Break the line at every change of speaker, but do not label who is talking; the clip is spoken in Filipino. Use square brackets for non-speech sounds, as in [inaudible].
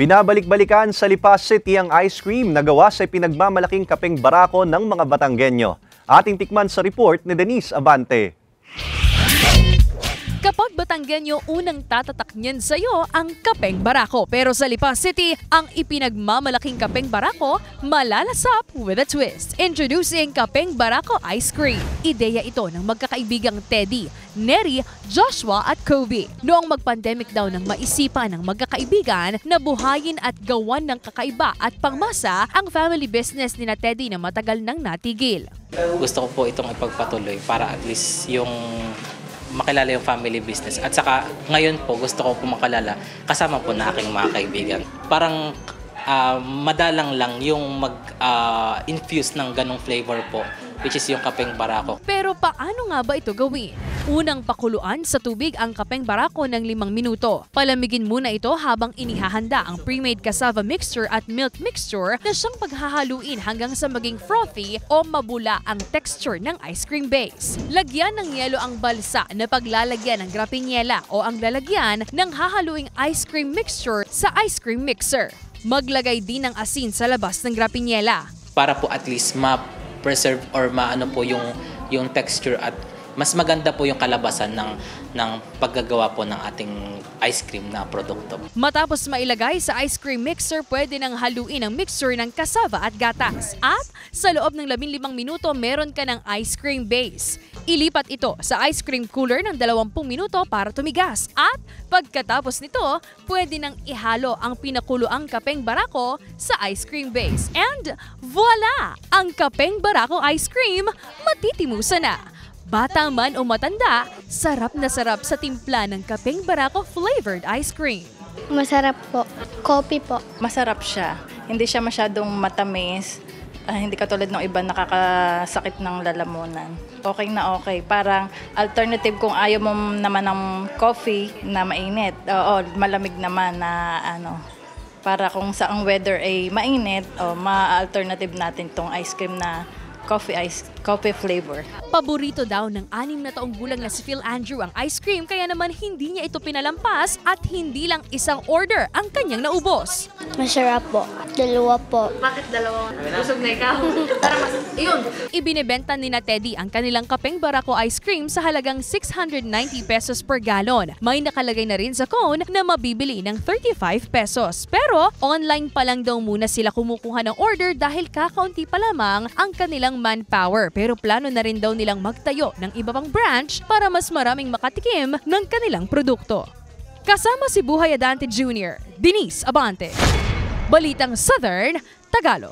Binabalik-balikan sa Lipas City ang ice cream na gawa sa pinagmamalaking kapeng barako ng mga Batanggenyo. Ating tikman sa report ni Denise Abante.
Kapag Batanggenyo, unang tatatak niyan sa'yo ang kapeng barako. Pero sa Lipas City, ang ipinagmamalaking kapeng barako, malalasap with a twist. Introducing kapeng barako ice cream. Ideya ito ng magkakaibigang Teddy, Neri, Joshua at Kobe. Noong mag-pandemic daw nang maisipan ng magkakaibigan na buhayin at gawan ng kakaiba at pangmasa ang family business ni na Teddy na matagal nang natigil.
gusto ko po itong ipagpatuloy para at least yung makilala yung family business. At saka ngayon po gusto ko po makalala kasama po na aking mga kaibigan. Parang ah, madalang lang yung mag-infuse ng ganong flavor po which is yung kapeng barako.
Pero paano nga ba ito gawin? Unang pakuluan sa tubig ang kapeng barako ng limang minuto. Palamigin muna ito habang inihahanda ang pre-made cassava mixture at milk mixture na siyang paghahaluin hanggang sa maging frothy o mabula ang texture ng ice cream base. Lagyan ng yelo ang balsa na paglalagyan ng grapinyela o ang lalagyan ng hahaluing ice cream mixture sa ice cream mixer. Maglagay din ng asin sa labas ng grapinyela.
Para po at least ma-preserve or maano po yung, yung texture at mas maganda po yung kalabasan ng, ng paggagawa po ng ating ice cream na produkto.
Matapos mailagay sa ice cream mixer, pwede nang haluin ang mixture ng cassava at gatas. At sa loob ng 15 minuto, meron ka ng ice cream base. Ilipat ito sa ice cream cooler ng 20 minuto para tumigas. At pagkatapos nito, pwede nang ihalo ang pinakuloang kapeng barako sa ice cream base. And voila! Ang kapeng barako ice cream matitimusa na. Bata man o matanda, sarap na sarap sa timpla ng kapeng barako flavored ice cream.
Masarap po. Coffee po.
masarap siya. Hindi siya masyadong matamis. Ah, hindi katulad ng iba nakakasakit ng lalamunan. Okay na okay. Parang alternative kung ayaw mo naman ng coffee na mainit. Oo, malamig naman na ano. Para kung saang weather ay mainit, o ma-alternative natin tong ice cream na coffee ice coffee flavor.
Paborito daw ng anim na taong gulang na si Phil Andrew ang ice cream kaya naman hindi niya ito pinalampas at hindi lang isang order ang kanyang naubos.
Masarap po. Dalawa po. [laughs]
Ibinebenta ni na Teddy ang kanilang kapeng barako ice cream sa halagang 690 pesos per galon. May nakalagay na rin sa cone na mabibili ng 35 pesos. Pero online pa lang daw muna sila kumukuha ng order dahil kakaunti pa lamang ang kanilang manpower. Pero plano na rin daw nilang magtayo ng iba pang branch para mas maraming makatikim ng kanilang produkto. Kasama si Buhay Adante Jr., Denise Abante. Balitang Southern, Tagalog.